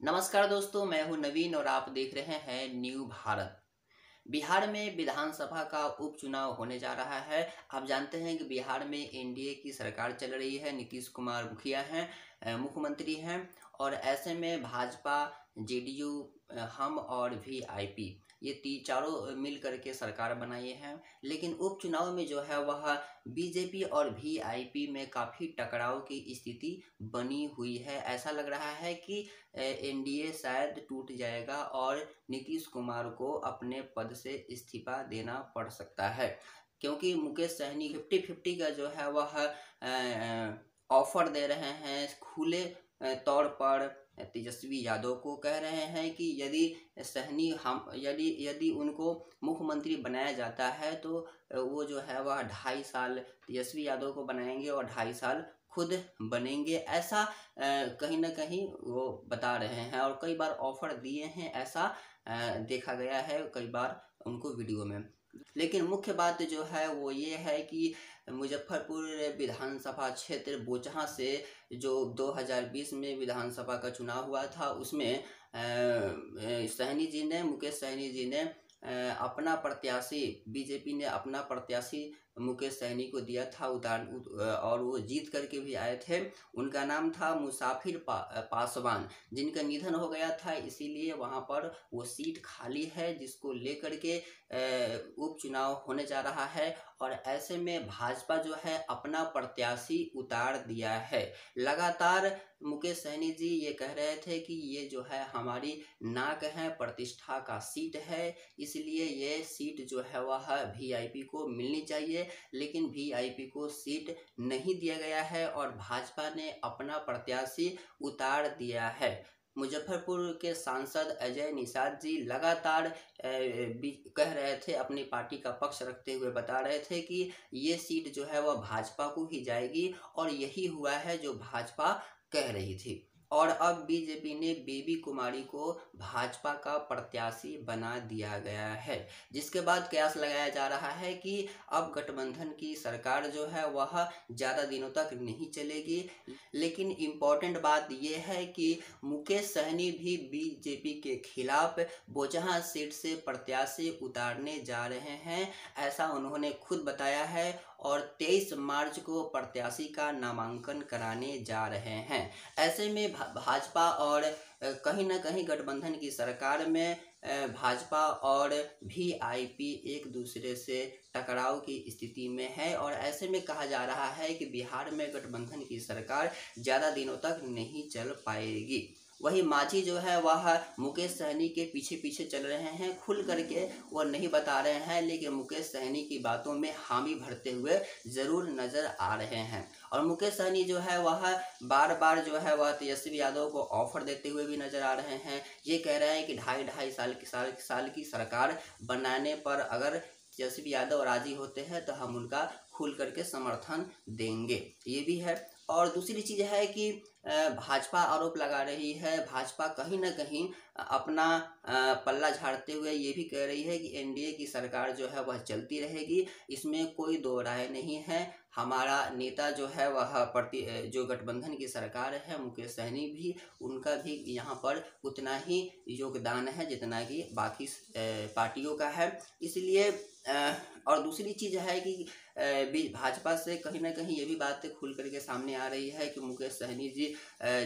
नमस्कार दोस्तों, मैं हूँ नवीन और आप देख रहे हैं न्यू भारत। बिहार में विधानसभा का उपचुनाव होने जा रहा है। आप जानते हैं कि बिहार में एनडीए की सरकार चल रही है, नीतीश कुमार मुखिया हैं मुख्यमंत्री हैं और ऐसे में भाजपा, जेडीयू हम और वी आई ये ती चारों मिल करके सरकार बनाई है। लेकिन उपचुनाव में जो है वह बीजेपी और वीआईपी में काफ़ी टकराव की स्थिति बनी हुई है। ऐसा लग रहा है कि एनडीए शायद टूट जाएगा और नीतीश कुमार को अपने पद से इस्तीफा देना पड़ सकता है। क्योंकि मुकेश सहनी फिफ्टी फिफ्टी का जो है वह ऑफ़र दे रहे हैं, खुले तौर पर तेजस्वी यादव को कह रहे हैं कि यदि सहनी हम, यदि यदि उनको मुख्यमंत्री बनाया जाता है तो वो जो है वह ढाई साल तेजस्वी यादव को बनाएँगे और ढाई साल खुद बनेंगे। ऐसा कहीं ना कहीं वो बता रहे हैं और कई बार ऑफ़र दिए हैं, ऐसा देखा गया है कई बार उनको वीडियो में। लेकिन मुख्य बात जो है वो ये है कि मुजफ्फरपुर विधानसभा क्षेत्र बोचहा से जो 2020 में विधानसभा का चुनाव हुआ था, उसमें सहनी जी ने, मुकेश सहनी जी ने अपना प्रत्याशी, बीजेपी ने अपना प्रत्याशी मुकेश सहनी को दिया था उतार और वो जीत करके भी आए थे। उनका नाम था मुसाफिर पा, पासवान जिनका निधन हो गया था इसीलिए वहाँ पर वो सीट खाली है जिसको लेकर के उपचुनाव होने जा रहा है। और ऐसे में भाजपा जो है अपना प्रत्याशी उतार दिया है। लगातार मुकेश सहनी जी ये कह रहे थे कि ये जो है हमारी नाक है प्रतिष्ठा का सीट है इसलिए ये सीट जो है वह वीआईपी को मिलनी चाहिए। लेकिन वीआईपी को सीट नहीं दिया गया है और भाजपा ने अपना प्रत्याशी उतार दिया है। मुजफ्फरपुर के सांसद अजय निषाद जी लगातार कह रहे थे, अपनी पार्टी का पक्ष रखते हुए बता रहे थे कि ये सीट जो है, वह भाजपा को ही जाएगी और यही हुआ है जो भाजपा कह रही थी। और अब बीजेपी ने बेबी कुमारी को भाजपा का प्रत्याशी बना दिया गया है, जिसके बाद कयास लगाया जा रहा है कि अब गठबंधन की सरकार जो है वह ज़्यादा दिनों तक नहीं चलेगी। लेकिन इम्पोर्टेंट बात यह है कि मुकेश सहनी भी बीजेपी के खिलाफ बोचहा सीट से प्रत्याशी उतारने जा रहे हैं, ऐसा उन्होंने खुद बताया है और 23 मार्च को प्रत्याशी का नामांकन कराने जा रहे हैं। ऐसे में भाजपा और कहीं ना कहीं गठबंधन की सरकार में भाजपा और वीआईपी एक दूसरे से टकराव की स्थिति में है और ऐसे में कहा जा रहा है कि बिहार में गठबंधन की सरकार ज़्यादा दिनों तक नहीं चल पाएगी। वही माझी जो है, वह मुकेश सहनी के पीछे पीछे चल रहे हैं। खुल करके वह नहीं बता रहे हैं, लेकिन मुकेश सहनी की बातों में हामी भरते हुए ज़रूर नज़र आ रहे हैं। और मुकेश सहनी जो है, वह बार बार जो है, वह तेजस्वी यादव को ऑफ़र देते हुए भी नज़र आ रहे हैं। ये कह रहे हैं कि ढाई ढाई साल की साल साल की सरकार बनाने पर अगर तेजस्वी यादव राज़ी होते हैं तो हम उनका खुल करके समर्थन देंगे। ये भी है। और दूसरी चीज़ है कि भाजपा आरोप लगा रही है। भाजपा कहीं ना कहीं अपना पल्ला झाड़ते हुए ये भी कह रही है कि एनडीए की सरकार जो है वह चलती रहेगी। इसमें कोई दो राय नहीं है। हमारा नेता जो है वह प्रति जो गठबंधन की सरकार है, मुकेश सहनी भी, उनका भी यहाँ पर उतना ही योगदान है जितना कि बाकी पार्टियों का है। इसलिए और दूसरी चीज़ है कि भाजपा से कहीं ना कहीं ये भी बात खुल करके सामने आ रही है कि मुकेश सहनी जी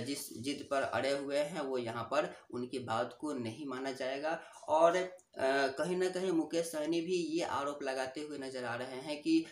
जिस जिद पर अड़े हुए हैं वो यहाँ पर उनकी बात को नहीं माना जाएगा। और कहीं ना कहीं मुकेश सहनी भी ये आरोप लगाते हुए नज़र आ रहे हैं कि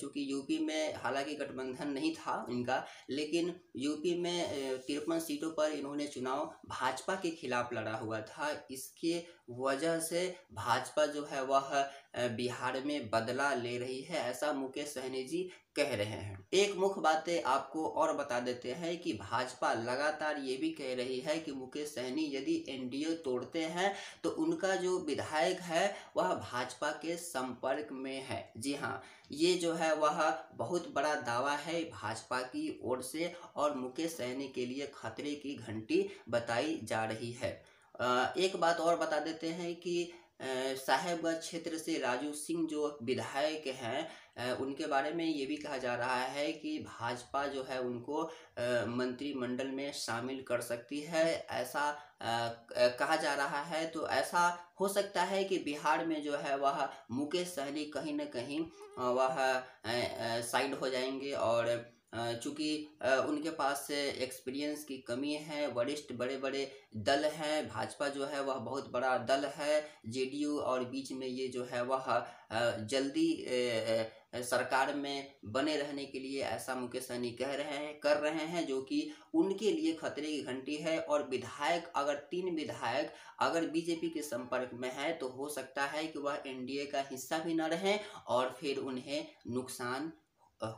चूँकि यूपी में हालाँकि गठबंधन नहीं था इनका, लेकिन यूपी में तिरपन सीटों पर इन्होंने चुनाव भाजपा के खिलाफ लड़ा हुआ था। इसके वजह से भाजपा जो है, वह बिहार में बदला ले रही है, ऐसा मुकेश सहनी जी कह रहे हैं। एक मुख्य बातें आपको और बता देते हैं कि भाजपा लगातार ये भी कह रही है कि मुकेश सहनी यदि एनडीए तोड़ते हैं तो उनका जो विधायक है, वह भाजपा के संपर्क में है। जी हाँ ये जो है, वह बहुत बड़ा दावा है भाजपा की ओर से और मुकेश सहनी के लिए खतरे की घंटी बताई जा रही है। एक बात और बता देते हैं कि साहेबगंज क्षेत्र से राजू सिंह जो विधायक हैं उनके बारे में ये भी कहा जा रहा है कि भाजपा जो है उनको मंत्रिमंडल में शामिल कर सकती है। ऐसा कहा जा रहा है। तो ऐसा हो सकता है कि बिहार में जो है वह मुकेश सहनी कहीं ना कहीं वह साइड हो जाएँगे और चूँकि उनके पास एक्सपीरियंस की कमी है, वरिष्ठ बड़े बड़े दल हैं, भाजपा जो है वह बहुत बड़ा दल है, जेडीयू और बीच में ये जो है वह जल्दी सरकार में बने रहने के लिए ऐसा मुकेश सहनी कह रहे हैं, कर रहे हैं, जो कि उनके लिए खतरे की घंटी है और विधायक, अगर तीन विधायक अगर बीजेपी के संपर्क में है तो हो सकता है कि वह एनडीए का हिस्सा भी न रहें और फिर उन्हें नुकसान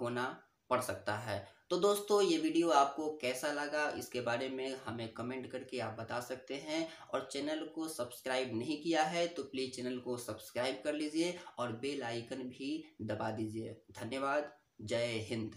होना पड़ सकता है। तो दोस्तों, ये वीडियो आपको कैसा लगा, इसके बारे में हमें कमेंट करके आप बता सकते हैं। और चैनल को सब्सक्राइब नहीं किया है तो प्लीज़ चैनल को सब्सक्राइब कर लीजिए और बेल आइकन भी दबा दीजिए। धन्यवाद। जय हिंद।